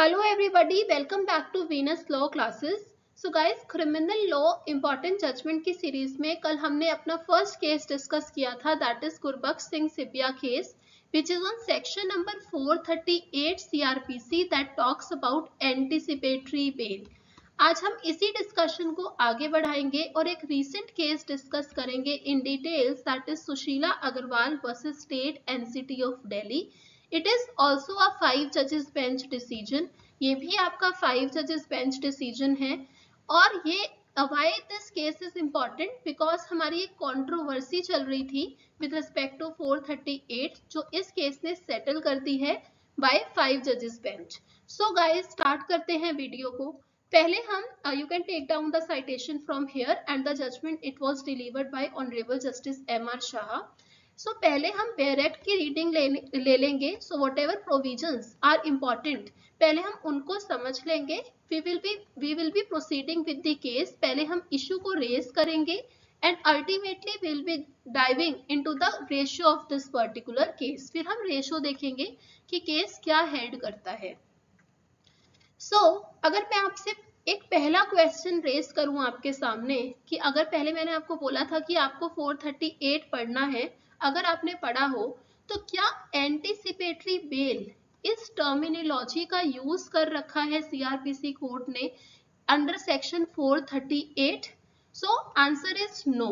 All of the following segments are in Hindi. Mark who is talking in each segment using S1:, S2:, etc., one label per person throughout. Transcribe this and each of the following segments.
S1: Hello everybody, welcome back to Venus Law classes. So guys, criminal law important judgment की सीरीज़ में कल हमने अपना फ़र्स्ट केस डिस्कस किया था that is Gurbaksh Singh Sibbia case which is on section number 438 CRPC that talks about anticipatory bail. आज हम इसी डिस्कशन को आगे बढ़ाएँगे और एक रीसेंट केस डिस्कस करेंगे in details that is Sushila Agarwal versus state NCT of Delhi it is also a five जजेस बेंच डिसीज़न ये भी आपका फाइव जजेस बेंच डिसीज़न है। और ये why this case is important because हमारी एक कॉन्ट्रोवर्सी चल रही थी विद रिस्पेक्ट टू 438 जो इस केस ने सेटल कर दी है बाय फाइव जजेस बेंच सो गाइस स्टार्ट करते हैं वीडियो को। पहले हम you can take down the citation from here and the judgment it was delivered by honourable justice M R Shah so so, पहले हम बेरेक्ट की रीडिंग ले, ले लेंगे। So whatever provision are important पहले हम उनको समझ लेंगे। We will be proceeding with the case पहले हम इशू को रेज करेंगे and ultimately will be diving into the ratio of this particular case फिर हम रेशियो देखेंगे कि केस क्या हेड करता है। सो so, अगर मैं आपसे एक पहला क्वेश्चन रेज करूँ आपके सामने कि अगर पहले मैंने आपको बोला था कि आपको 438 पढ़ना है अगर आपने पढ़ा हो तो क्या एंटीसिपेटरी बेल इस टर्मिनोलॉजी का यूज़ कर रखा है सीआरपीसी कोर्ट ने under section 438 so answer is no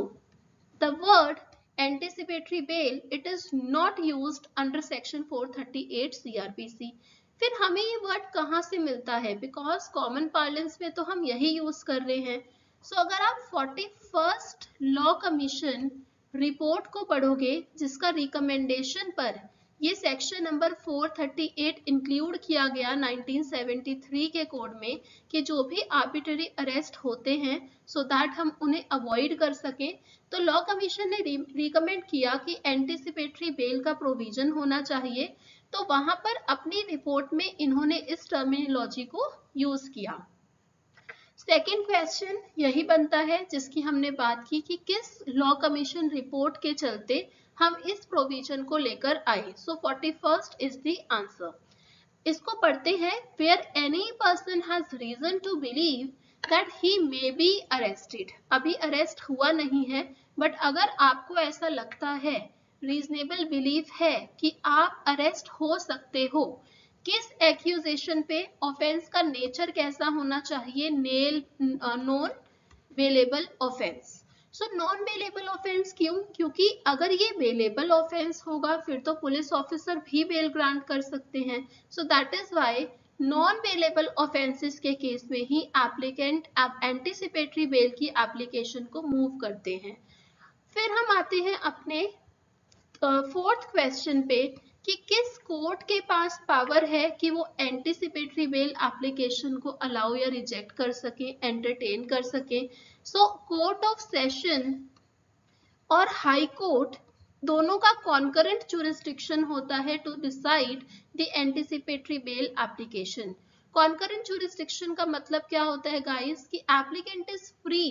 S1: the word anticipatory bail it is not used under section 438 CrPC फिर हमें ये वर्ड कहाँ से मिलता है? बिकॉज़ कॉमन पार्लेंस में तो हम यही यूज़ कर रहे हैं। सो so, अगर आप forty first law commission report को पढ़ोगे, जिसका रिकमेंडेशन पर ये सेक्शन नंबर 438 इंक्लूड किया गया 1973 के कोड में कि जो भी आर्बिटरी अरेस्ट होते हैं सो so दैट हम उन्हें अवॉइड कर सके। तो लॉ कमीशन ने रिकमेंड किया कि एंटिसिपेटरी बेल का प्रोविज़न होना चाहिए। तो वहाँ पर अपनी रिपोर्ट में इन्होंने इस टर्मिनोलॉजी को यूज़ किया। सेकेंड क्वेश्चन यही बनता है जिसकी हमने बात की कि किस लॉ कमीशन रिपोर्ट के चलते हम इस प्रोविज़न को लेकर आए। So forty first is the answer इसको पढ़ते हैं where any person has reason to believe that he may be arrested अभी अरेस्ट हुआ नहीं है बट अगर आपको ऐसा लगता है रीजनेबल बिलीव है कि आप अरेस्ट हो सकते हो किस एक्यूजेशन पे ऑफेंस का नेचर कैसा होना चाहिए? Nail non bailable offence so non bailable offence क्यों? क्योंकि अगर ये वेलेबल ऑफेंस होगा फिर तो पुलिस ऑफिसर भी बेल ग्रांट कर सकते हैं. So that is why non bailable offences के केस में ही एप्लीकेंट आप एंटीसिपेटरी बेल की एप्लीकेशन को मूव करते हैं. फिर हम आते हैं अपने फोर्थ uh, क्वेश्चन पे. कि किस कोर्ट के पास पावर है कि वो एंटीसिपेटरी बेल एप्लीकेशन को अलाउ या रिजेक्ट कर सके एंटरटेन कर सके? सो कोर्ट ऑफ़ सेशन और हाई कोर्ट दोनों का कॉन्करेंट जुरिस्डिक्शन होता है to decide the anticipatory bail application concurrent jurisdiction का मतलब क्या होता है गाइस कि एप्लीकेंट इज़ फ्री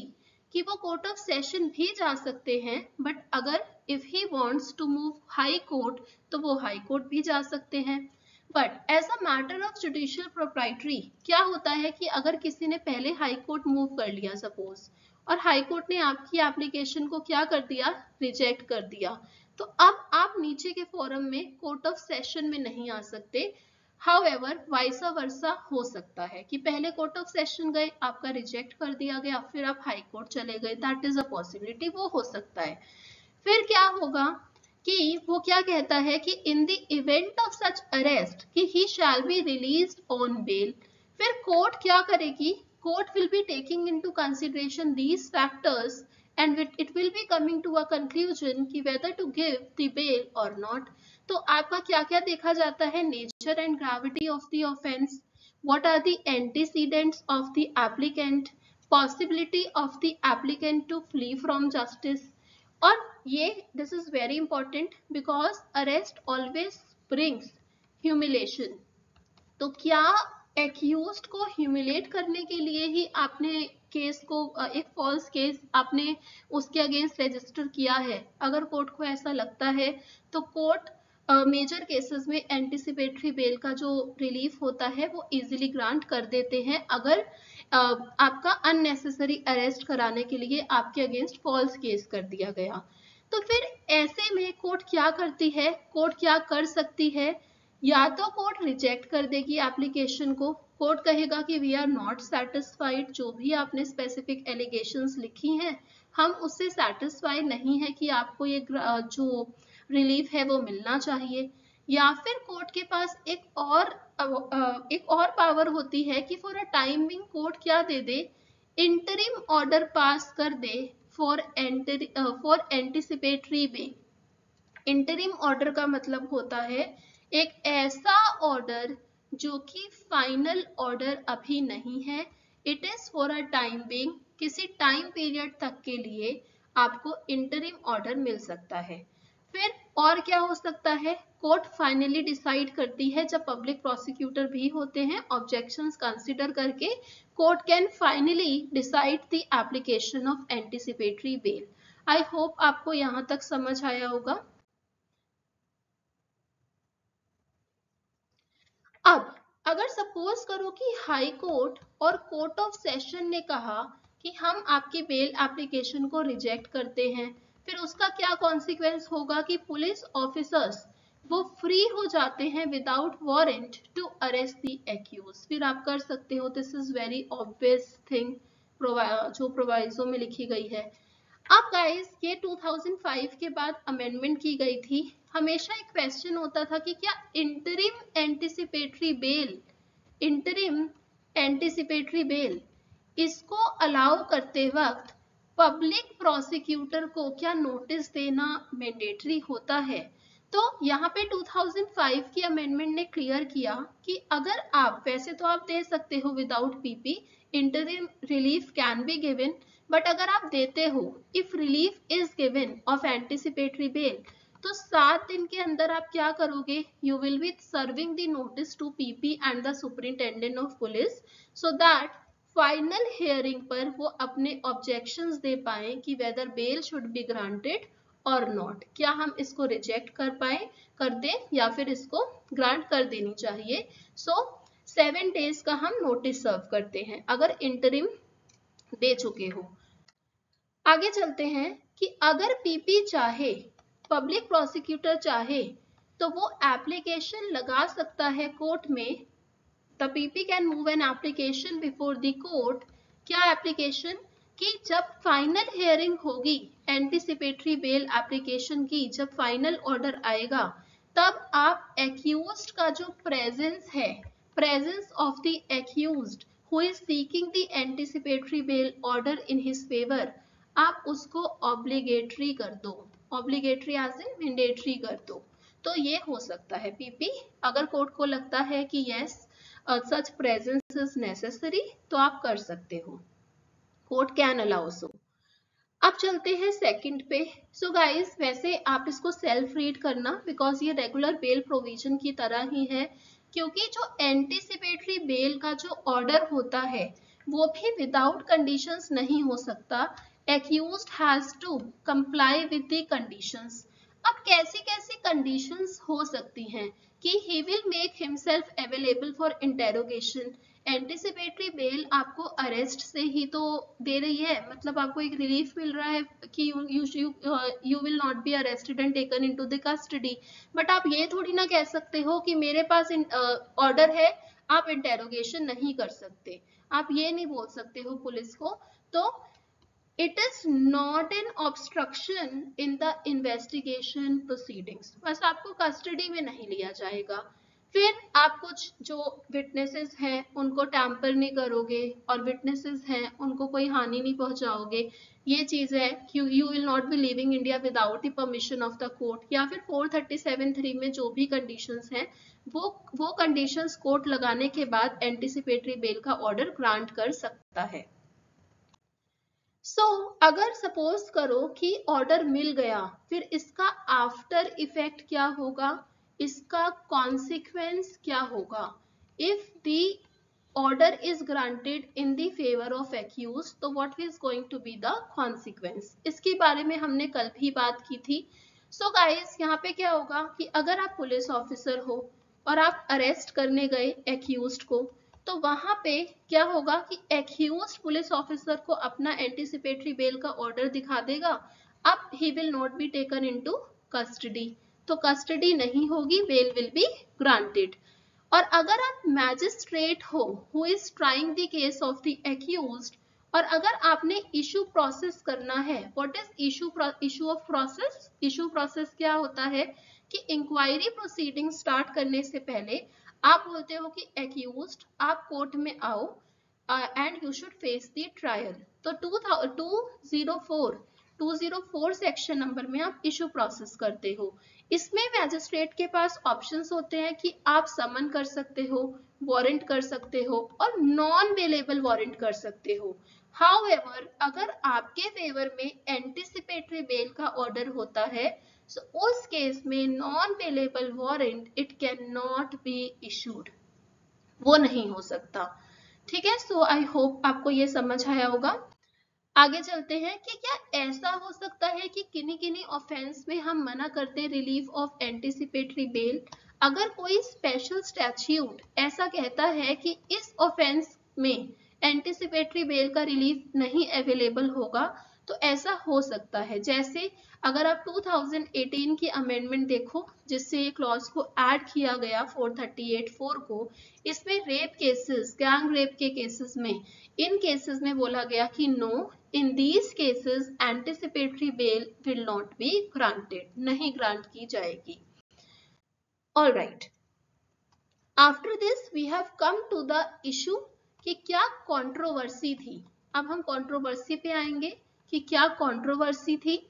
S1: कि वो कोर्ट ऑफ़ सेशन भी जा सकते हैं बट अगर if he wants to move high court तो वो हाई कोर्ट भी जा सकते हैं। But as a matter of judicial proprietary क्या होता है कि अगर किसी ने पहले हाई कोर्ट मूव कर लिया सपोज़ और हाई कोर्ट ने आपकी एप्लीकेशन को क्या कर दिया? रिजेक्ट कर दिया। तो अब आप नीचे के फोरम में कोर्ट ऑफ़ सेशन में नहीं आ सकते। हाउ एवर वाइसा वर्सा हो सकता है कि पहले कोर्ट ऑफ़ सेशन गए, आपका रिजेक्ट कर दिया गया, फिर आप हाई कोर्ट चले गए। दैट इज़ अ पॉसिबिलिटी वो हो सकता है। फिर क्या होगा कि वो क्या कहता है कि in the event of such arrest कि he shall be released on bail फिर कोर्ट क्या करेगी? Court will be taking into consideration these factors and it will be coming to a conclusion कि whether to give the bail और नॉट तो आपका क्या क्या देखा जाता है? Nature and gravity of the offence what are the antecedents of the applicant? Possibility of the applicant to flee from justice और ये this is very important because arrest always brings humiliation तो क्या एक्यूज को ह्यूमिलेट करने के लिए ही आपने केस को एक फॉल्स केस आपने उसके अगेंस्ट रजिस्टर किया है? अगर कोर्ट को ऐसा लगता है तो कोर्ट मेजर uh, केसेस में एंटिसिपेटरी बेल का जो रिलीफ होता है वो इजीली ग्रांट कर देते हैं। अगर uh, आपका अननेसेसरी अरेस्ट कराने के लिए आपके अगेंस्ट फॉल्स केस कर दिया गया। तो फिर ऐसे में कोर्ट क्या करती है? कोर्ट क्या कर सकती है? या तो कोर्ट रिजेक्ट कर देगी एप्लीकेशन को। कोर्ट कहेगा कि वी आर नॉट सेटिस्फाइड जो भी आपने स्पेसिफिक एलिगेशंस लिखी हैं, हम उससे सेटिस्फाई नहीं है कि आपको ये जो रिलीफ है वो मिलना चाहिए। या फिर कोर्ट के पास एक और एक और पावर होती है कि फॉर अ टाइमिंग कोर्ट क्या दे दे? इंटरिम ऑर्डर पास कर दे। फॉर एंटरी फॉर एंटिसिपेटरी वे इंटरिम ऑर्डर का मतलब होता है एक ऐसा ऑर्डर जो कि फाइनल ऑर्डर अभी नहीं है। It is for a time being किसी टाइम पीरियड तक के लिए आपको इंटरिम ऑर्डर मिल सकता है। फिर और क्या हो सकता है? कोर्ट फाइनली डिसाइड करती है जब पब्लिक प्रोसिक्यूटर भी होते हैं ऑब्जेक्शंस कंसीडर करके court can finally decide the application of anticipatory bail I hope आपको यहाँ तक समझ आया होगा। अब, अगर सपोज़ करो कि हाई कोर्ट और कोर्ट ऑफ़ सेशन ने कहा कि हम आपकी बेल एप्लीकेशन को रिजेक्ट करते हैं फिर उसका क्या कॉन्सिक्वेंस होगा कि पुलिस ऑफिसर्स वो फ्री हो जाते हैं without warrant to arrest the accused फिर आप कर सकते हो this is very obvious thing जो प्रोवाइजो में लिखी गई है। अब गाइस ये 2005 के बाद अमेंडमेंट की गई थी। हमेशा एक क्वेश्चन होता था कि क्या interim anticipatory bail interim anticipatory bail इसको अलाउ करते वक्त पब्लिक प्रोसिक्यूटर को क्या नोटिस देना मैंडेटरी होता है? तो यहाँ पे 2005 की अमेंडमेंट ने क्लियर किया कि अगर आप, वैसे तो आप दे सकते हो without PP interim relief can be given but अगर आप देते हो if relief is given of anticipatory bail तो सात दिन के अंदर आप क्या करोगे? You will be serving the notice to PP and the superintendent of police so that final hearing पर वो अपने ऑब्जेक्शंस दे पाए कि whether bail should be granted और नॉट क्या हम इसको रिजेक्ट कर पाए, कर दे या फिर इसको ग्रांट कर देनी चाहिए? सो सेवन डेज़ का हम नोटिस सर्व करते हैं, अगर इंटरिम दे चुके हो। आगे चलते हैं कि अगर पीपी चाहे पब्लिक प्रोसिक्यूटर चाहे तो वो एप्लीकेशन लगा सकता है कोर्ट में the PP can move an application before the court क्या एप्लीकेशन कि जब फाइनल हियरिंग होगी एंटिसिपेटरी बेल एप्लीकेशन की, जब फाइनल ऑर्डर आएगा, तब आप एक्यूज का जो प्रेजेंस है presence of the accused who is seeking the anticipatory bail order in his favor, आप उसको ऑब्लिगेटरी कर दो। ऑब्लिगेटरी एज इन मैंडेटरी कर दो। तो ये हो सकता है पीपी अगर कोर्ट को लगता है कि yes such presence is necessary तो आप कर सकते हो। कोर्ट कैन अलाउ सो अब चलते हैं सेकंड पे। सो so गाइस वैसे आप इसको सेल्फ रीड करना बिकॉज़ ये रेगुलर बेल प्रोविज़न की तरह ही है, क्योंकि जो एंटीसिपेटरी बेल का जो ऑर्डर होता है, वो भी विदाउट कंडीशंस नहीं हो सकता। Accused has to comply with the conditions अब कैसी कैसी कंडीशंस हो सकती हैं? कि he will make himself available for interrogation anticipatory bail आपको अरेस्ट से ही तो दे रही है। मतलब आपको एक रिलीफ मिल रहा है कि you you you will not be arrested and taken into the custody but आप ये थोड़ी ना कह सकते हो कि मेरे पास ऑर्डर uh, है आप इंटेरोगेशन नहीं कर सकते। आप ये नहीं बोल सकते हो पुलिस को। तो it is not an obstruction in the investigation proceedings बस आपको कस्टडी में नहीं लिया जाएगा। फिर आप कुछ जो विटनेसेस हैं, उनको टैंपर नहीं करोगे और विटनेसेस हैं, उनको कोई हानि नहीं पहुंचाओगे। ये चीज़ है you will not be living India without the permission of the court या फिर 437.3 में जो भी कंडीशंस हैं, वो वो कंडीशंस कोर्ट लगाने के बाद एंटिसिपेटरी बेल का ऑर्डर ग्रांट कर सकता है। सो so, अगर सपोज़ करो कि ऑर्डर मिल गया फिर इसका आफ्टर इफ़ेक्ट क्या होगा? इसका कॉन्सिक्वेंस क्या होगा? If the order is granted in the favour of accused तो what is going to be the consequence इसके बारे में हमने कल भी बात की थी। सो गाइस यहाँ पे क्या होगा कि अगर आप पुलिस ऑफिसर हो और आप अरेस्ट करने गए एक्यूज को तो वहाँ पे क्या होगा कि एक्यूज पुलिस ऑफिसर को अपना एंटीसिपेटरी बेल का ऑर्डर दिखा देगा। अब he will not be taken into custody तो कस्टडी नहीं होगी बेल विल बी ग्रांटेड और अगर आप मैजिस्ट्रेट हो who is trying the case of the accused और अगर आपने इशू प्रोसेस करना है what is issue issue of process issue process क्या होता है कि इंक्वायरी प्रोसीडिंग स्टार्ट करने से पहले आप बोलते हो कि एक्यूज आप कोर्ट में आओ and you should face the trial तो two two zero four two zero four section number में आप इशू प्रोसेस करते हो. इसमें मैजिस्ट्रेट के पास ऑप्शंस होते हैं कि आप समन कर सकते हो वारंट कर सकते हो, और नॉन वेलेबल वारंट कर सकते हो. हाउएवर अगर आपके फेवर में एंटिसिपेटरी बेल का ऑर्डर होता है so उस केस में non bailable warrant it can not be issued वो नहीं हो सकता। ठीक है? सो आई होप आपको ये समझ आया होगा। आगे चलते हैं कि क्या ऐसा हो सकता है कि किन्हीं किन्हीं ऑफेंस में हम मना करते हैं रिलीफ ऑफ़ एंटिसिपेटरी बेल अगर कोई स्पेशल स्टैच्यूट ऐसा कहता है कि इस ऑफेंस में एंटिसिपेटरी बेल का रिलीफ नहीं अवेलेबल होगा तो ऐसा हो सकता है। जैसे अगर आप 2018 की अमेंडमेंट देखो, जिससे ये क्लॉज को ऐड किया गया 438.4 को, इसमें रेप केसेस गैंग रेप के केसेस में, इन केसेस में बोला गया कि no in these cases anticipatory bail will not be granted नहीं ग्रांट की जाएगी। All right after this we have come to the issue कि क्या कंट्रोवर्सी थी। अब हम कंट्रोवर्सी पे आएँगे। कि क्या कंट्रोवर्सी थी?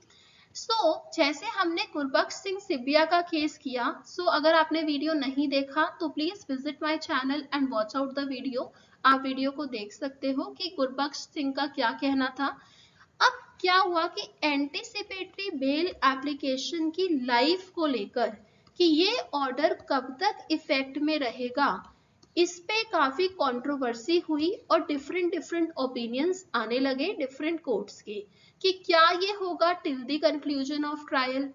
S1: सो so, जैसे हमने गुरबख्श सिंह सिबिया का केस किया सो so, अगर आपने वीडियो नहीं देखा तो please visit my channel and watch out the video आप वीडियो को देख सकते हो कि गुरबख्श सिंह का क्या कहना था। अब क्या हुआ कि एंटीसिपेटरी बेल एप्लीकेशन की लाइफ को लेकर कि ये ऑर्डर कब तक इफ़ेक्ट में रहेगा? इस पे काफ़ी कंट्रोवर्सी हुई और डिफरेंट डिफरेंट ओपिनियंस आने लगे डिफरेंट कोर्ट्स के कि क्या ये होगा till the conclusion of trial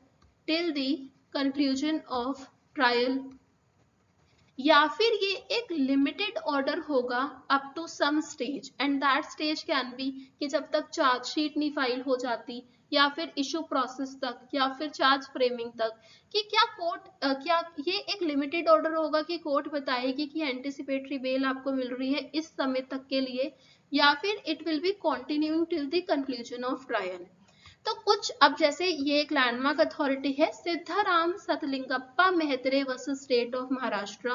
S1: till the conclusion of trial या फिर ये एक लिमिटेड ऑर्डर होगा up to some stage and that stage can be कि जब तक चार्जशीट नहीं फ़ाइल हो जाती या फिर इशू प्रोसेस तक, या फिर चार्ज फ्रेमिंग तक, कि क्या कोर्ट क्या ये एक लिमिटेड ऑर्डर होगा कि कोर्ट बताएगी कि एंटिसिपेटरी बेल आपको मिल रही है इस समय तक के लिए, या फिर it will be continuing till the conclusion of trial तो कुछ, अब जैसे ये एक लैंडमार्क अथॉरिटी है, Siddharam Satlingappa Mhetre versus state of Maharashtra.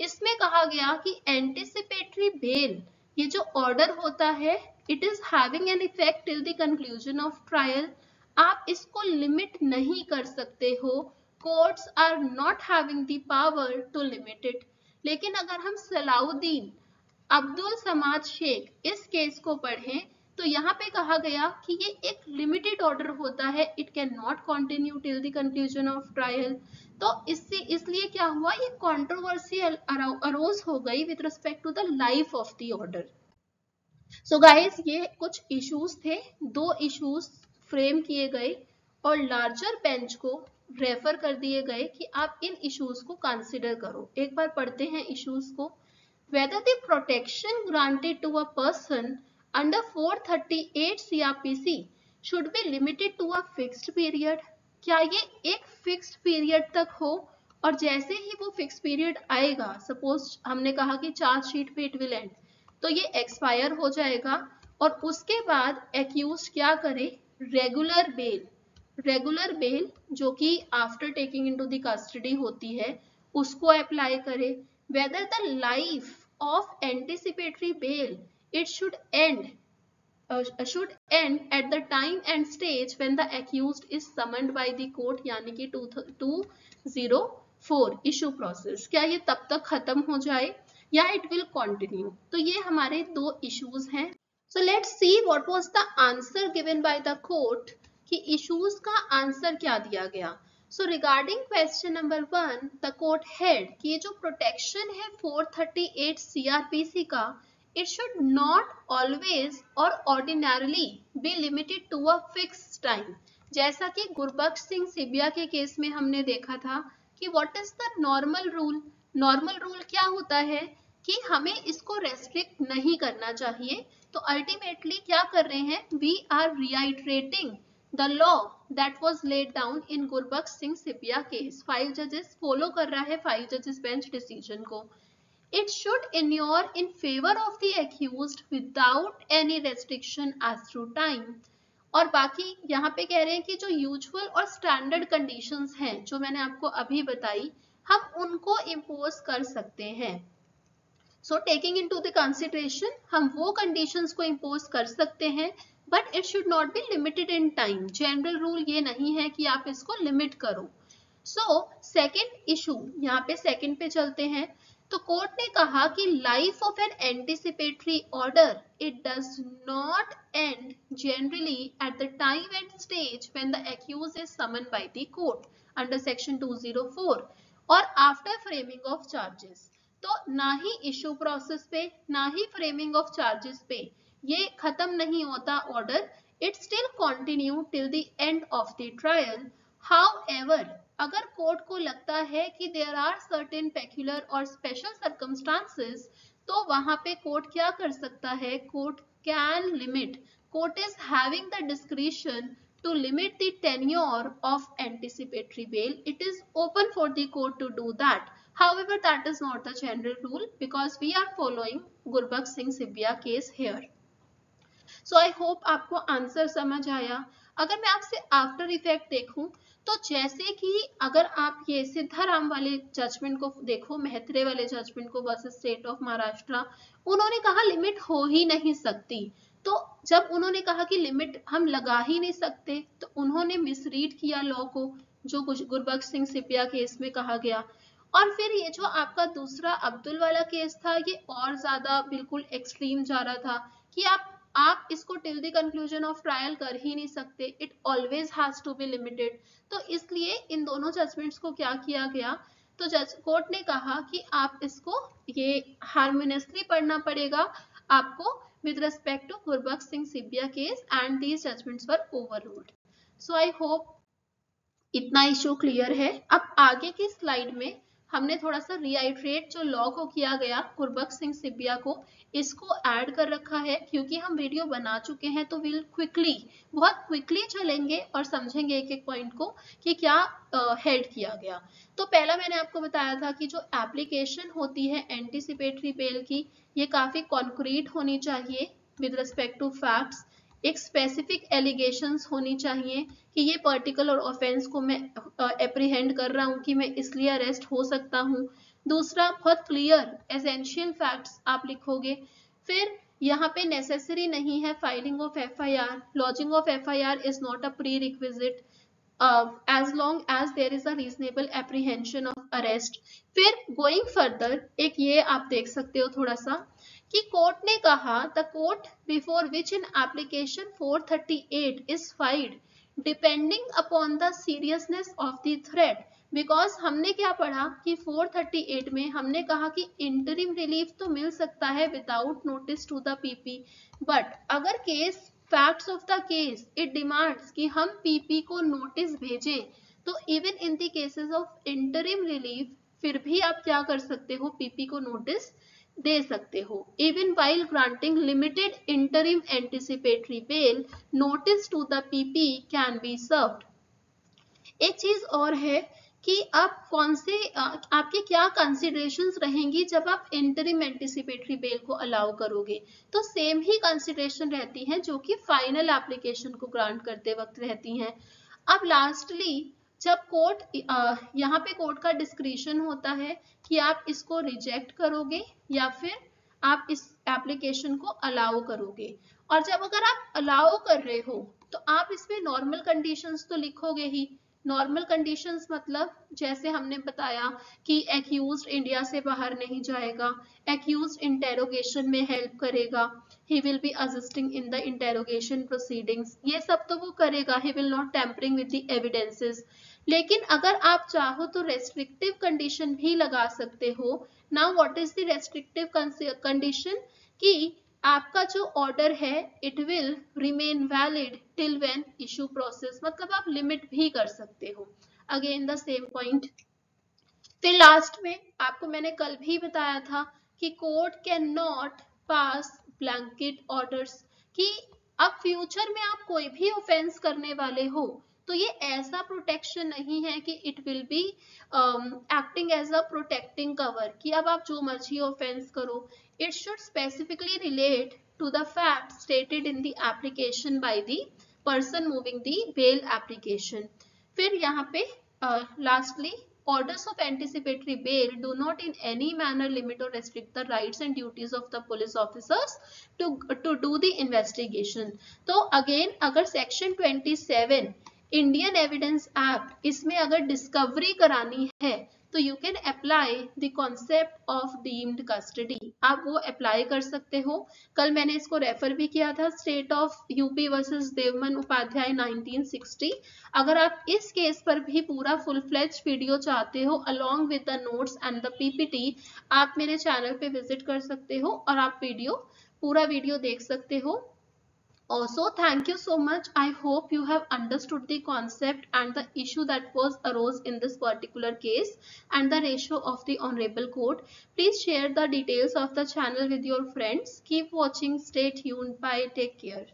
S1: इसमें कहा गया कि एंटिसिपेटरी बेल ये जो ऑर्डर होता है it is having an effect till the conclusion of trial आप इसको लिमिट नहीं कर सकते हो। Courts are not having the power to limit it लेकिन अगर हम सलाउद्दीन अब्दुल समाज शेख इस केस को पढ़ें तो यहाँ पे कहा गया कि ये एक लिमिटेड ऑर्डर होता है। It can not continue till the conclusion of trial तो इससे, इसलिए क्या हुआ? ये कंट्रोवर्सी अरोज हो गई with respect to the life of the order so guys ये कुछ इश्यूज़ थे। दो इश्यूज़ फ्रेम किए गए और लार्जर बेंच को रेफर कर दिए गए कि आप इन इश्यूज़ को कंसिडर करो। एक बार पढ़ते हैं इश्यूज़ को। Whether the protection granted to a person under 438 CRPC should be limited to a fixed period. क्या ये एक फिक्स्ड पीरियड तक हो? और जैसे ही वो फिक्स पीरियड आएगा सपोज़ हमने कहा कि चार्जशीट पे इट विल एंड तो ये एक्सपायर हो जाएगा। और उसके बाद एक्यूज क्या करे? रेगुलर बेल रेगुलर बेल जो कि after taking into the custody होती है, उसको अप्लाई करे। Whether the life of anticipatory bail it should end should end at the time and stage when the accused is summoned by the court यानी कि टू ज़ीरो फोर क्या ये तब तक खत्म हो जाए या इट विल कंटिन्यू तो ये हमारे दो इश्यूज़ हैं। So let's see what was the answer given by the court कि इश्यूज़ का आंसर क्या दिया गया। So regarding question number one the court held कि ये जो प्रोटेक्शन है 438 सीआरपीसी का it should not always or ordinarily be limited to a fixed time. जैसा कि गुरबख्श सिंह सिबिया के केस में हमने देखा था कि what is the normal rule normal rule क्या होता है? कि हमें इसको रेस्ट्रिक्ट नहीं करना चाहिए। तो अल्टीमेटली क्या कर रहे हैं? We are reiterating the law that was laid down in Gurbaksh Singh Sibbia case. Five जजेस फॉलो कर रहा है फाइव जजेस बेंच डिसीज़न को। It should inure in favor of the accused without any restriction as through time. और बाकी यहाँ पे कह रहे हैं कि जो यूजुअल और स्टैंडर्ड कंडीशंस हैं, जो मैंने आपको अभी बताई, हम उनको इम्पोज कर सकते हैं। So taking into consideration हम वो कंडीशंस को इम्पोज कर सकते हैं but it should not be limited in time general rule ये नहीं है कि आप इसको लिमिट करो। सो सेकेंड इशू यहाँ पे सेकेंड पे चलते हैं। तो कोर्ट ने कहा कि life of an anticipatory order it does not end generally at the time and stage when the accused is summon by the court under section 204 और आफ्टर फ्रेमिंग ऑफ़ चार्जेस तो ना ही इशू प्रोसेस पे, ना ही फ्रेमिंग ऑफ़ चार्जेस पे ये खत्म नहीं होता order it still continue till the end of the trial how अगर कोर्ट को लगता है कि देर आर सर्टेन पेक्युलर और स्पेशल सर्कमस्टांसेस तो वहाँ पे कोर्ट क्या कर सकता है court can limit court is having the discretion to limit the tenure of anticipatory bail it is open for the court to do that however that is not the general rule because we are following gurbakh singh sibia case here so i hope आपको आंसर समझ आया अगर मैं आपसे आफ्टर इफ़ेक्ट देखूँ तो जैसे कि अगर आप ये सिद्धाराम वाले जजमेंट को देखो, मेहत्रे वाले जजमेंट को वर्सेस स्टेट ऑफ़ महाराष्ट्र, उन्होंने कहा लिमिट हो ही नहीं सकती। तो जब उन्होंने कहा कि लिमिट हम लगा ही नहीं सकते तो उन्होंने मिसरीड किया लॉ को, जो गुरबख्श सिंह सिपिया केस में कहा गया। और फिर ये जो आपका दूसरा अब्दुल वाला केस था, ये और ज़्यादा बिल्कुल एक्सट्रीम जा रहा था कि आप आप इसको till the conclusion of trial कर ही नहीं सकते। It always has to be limited तो इसलिए इन दोनों जजमेंट्स को क्या किया गया? तो जज कोर्ट ने कहा कि आप इसको, ये हारमोनियसली पढ़ना पड़ेगा। आपको with respect to Gurbaksh Singh Sibbia case and these judgments were overruled so I hope इतना इशू क्लियर है। अब आगे की स्लाइड में हमने थोड़ा सा रिआइट्रेट जो लॉ को किया गया गुरबख्श सिंह सिबिया को इसको ऐड कर रखा है। क्योंकि हम वीडियो बना चुके हैं तो विल क्विकली बहुत क्विकली चलेंगे और समझेंगे एक एक पॉइंट को कि क्या हेड uh, किया गया। तो पहला मैंने आपको बताया था कि जो एप्लीकेशन होती है एंटीसिपेटरी बेल की ये काफ़ी कॉन्क्रीट होनी चाहिए विद रिस्पेक्ट टू फैक्ट्स एक स्पेसिफिक एलिगेशंस होनी चाहिए कि ये पर्टिकुलर ऑफेंस को मैं अप्रीहेंड कर रहा हूँ कि मैं इसलिए अरेस्ट हो सकता हूँ। दूसरा, बहुत क्लियर एसेंशियल फैक्ट्स आप लिखोगे, फिर यहाँ पे नेसेसरी नहीं है filing of F I R lodging of F I R is not a prerequisite as long as there is a reasonable apprehension of arrest फिर गोइंग फर्दर एक ये आप देख सकते हो थोड़ा सा कि कोर्ट ने कहा the court before which in application 438 is filed depending upon the seriousness of the threat because हमने क्या पढ़ा कि 438 में हमने कहा कि इंटरिम रिलीफ तो मिल सकता है without notice to the PP but अगर case facts of the case it demands कि हम पीपी को नोटिस भेजें तो even in the cases of interim relief फिर भी आप क्या कर सकते हो पीपी को नोटिस दे सकते हो। Even while granting limited interim anticipatory bail notice to the PP can be served एक चीज़ और है कि आप कौन से आपके क्या कंसिडरेशंस रहेंगी जब आप इंटरिम एंटिसिपेटरी बेल को अलाउ करोगे? तो सेम ही कंसिडरेशन रहती हैं जो कि फाइनल एप्लीकेशन को ग्रांट करते वक्त रहती हैं। अब लास्टली जब कोर्ट यहाँ पे कोर्ट का डिस्क्रिशन होता है कि आप इसको रिजेक्ट करोगे या फिर आप इस एप्लीकेशन को अलाउ करोगे। और जब अगर आप अलाउ कर रहे हो तो आप इसमें नॉर्मल कंडीशंस तो लिखोगे ही। नॉर्मल कंडीशंस मतलब जैसे हमने बताया कि एक्यूज इंडिया से बाहर नहीं जाएगा एक्यूज इंटेरोगेशन में हेल्प करेगा he will be assisting in the interrogation proceedings ये सब तो वो करेगा he will not tempering with the evidences लेकिन अगर आप चाहो तो रेस्ट्रिक्टिव कंडीशन भी लगा सकते हो। Now what is the restrictive condition कि आपका जो ऑर्डर है it will remain valid till when issue process मतलब आप लिमिट भी कर सकते हो। अगेन द सेम पॉइंट फिर लास्ट में आपको मैंने कल भी बताया था कि court cannot pass blanket orders कि अब फ्यूचर में आप कोई भी ऑफेंस करने वाले हो तो ये ऐसा प्रोटेक्शन नहीं है कि it will be acting as a protecting cover कि अब आप जो मर्ज़ी ऑफेंस करो it should specifically relate to the fact stated in the application by the person moving the bail application फिर यहाँ पे lastly uh, orders of anticipatory bail do not in any manner limit or restrict the rights and duties of the police officers to to do the investigation तो again अगर section 27 इंडियन एविडेंस एक्ट इसमें अगर डिस्कवरी करानी है तो you can apply the concept of deemed custody आप वो अप्लाई कर सकते हो। कल मैंने इसको रेफर भी किया था state of UP versus Devman Upadhyay 1960 अगर आप इस केस पर भी पूरा फुल फ्लेज वीडियो चाहते हो along with the notes and the PPT आप मेरे चैनल पे विज़िट कर सकते हो और आप वीडियो पूरा वीडियो देख सकते हो। Also, thank you so much. I hope you have understood the concept and the issue that was arose in this particular case and the ratio of the honorable court. Please share the details of the channel with your friends. Keep watching. Stay tuned. Bye. Take care.